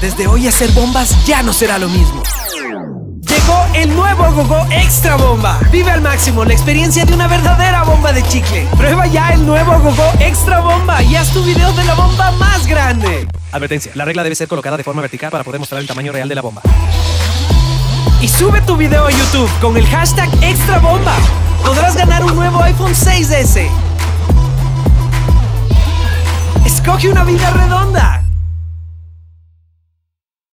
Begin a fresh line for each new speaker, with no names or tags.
Desde hoy hacer bombas ya no será lo mismo. Llegó el nuevo Gogo Extra Bomba. Vive al máximo la experiencia de una verdadera bomba de chicle. Prueba ya el nuevo Gogo Extra Bomba y haz tu video de la bomba más grande.
Advertencia, la regla debe ser colocada de forma vertical para poder mostrar el tamaño real de la bomba.
Y sube tu video a YouTube con el hashtag Extra Bomba. Podrás ganar un nuevo iPhone 6S. Escoge una vida redonda.